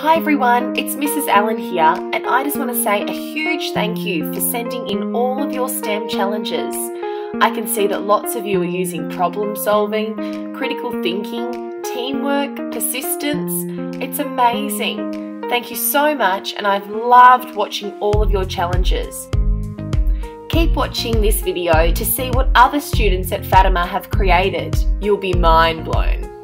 Hi everyone, it's Mrs. Allen here, and I just want to say a huge thank you for sending in all of your STEM challenges. I can see that lots of you are using problem solving, critical thinking, teamwork, persistence. It's amazing. Thank you so much, and I've loved watching all of your challenges. Keep watching this video to see what other students at Fatima have created. You'll be mind blown.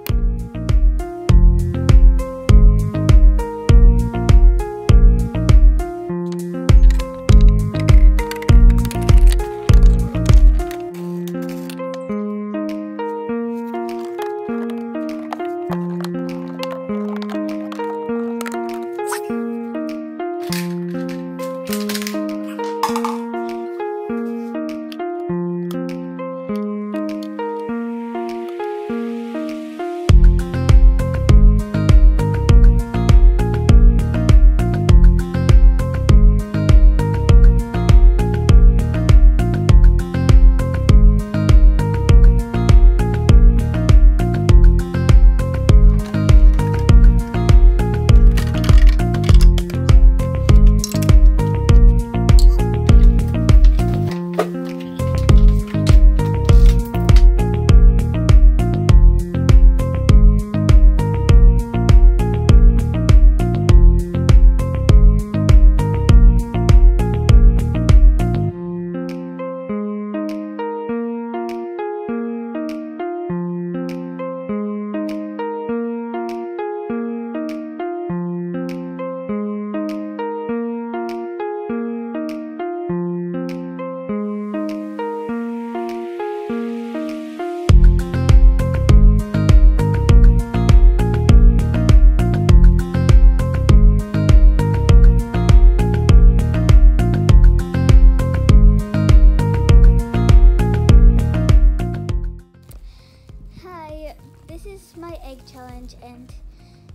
This is my egg challenge and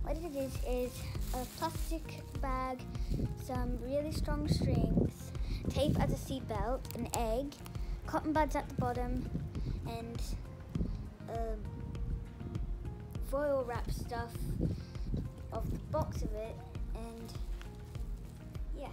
what it is is a plastic bag, some really strong strings, tape as a seat belt, an egg, cotton buds at the bottom and um, foil wrap stuff of the box of it and yeah.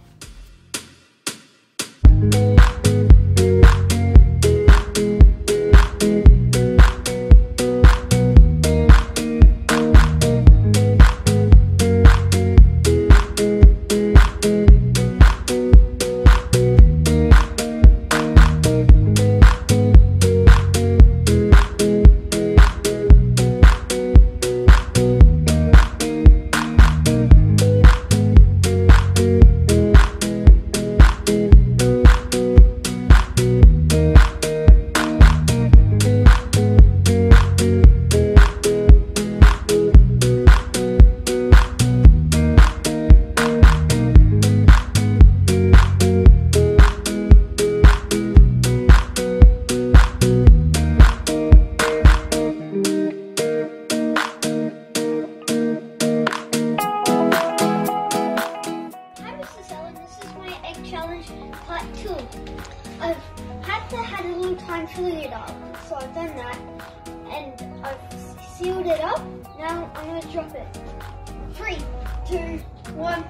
To had a little time filling it up, so I've done that, and I've sealed it up. Now I'm gonna drop it. Three, two, one.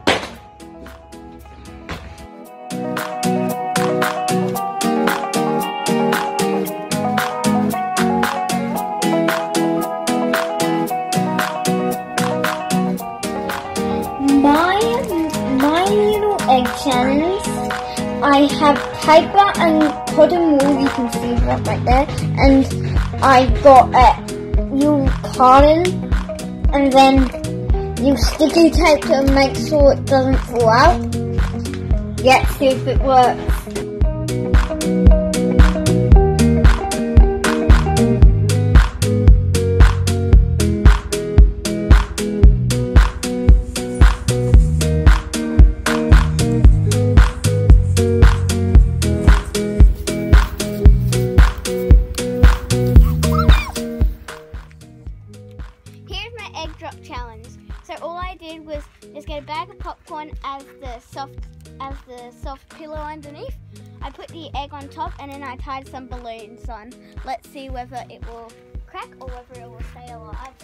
My my little egg challenge. I have paper and cotton wool. You can see that right there, and I got a you cotton, and then you sticky tape to make sure it doesn't fall out. Let's see if it works. Egg drop challenge. So all I did was just get a bag of popcorn as the soft as the soft pillow underneath. I put the egg on top and then I tied some balloons on. Let's see whether it will crack or whether it will stay alive.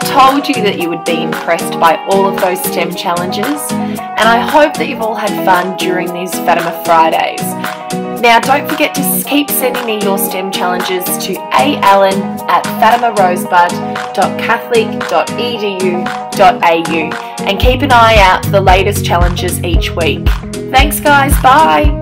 Told you that you would be impressed by all of those STEM challenges, and I hope that you've all had fun during these Fatima Fridays. Now, don't forget to keep sending me your STEM challenges to aallen at fatimarosebud.catholic.edu.au and keep an eye out for the latest challenges each week. Thanks, guys. Bye.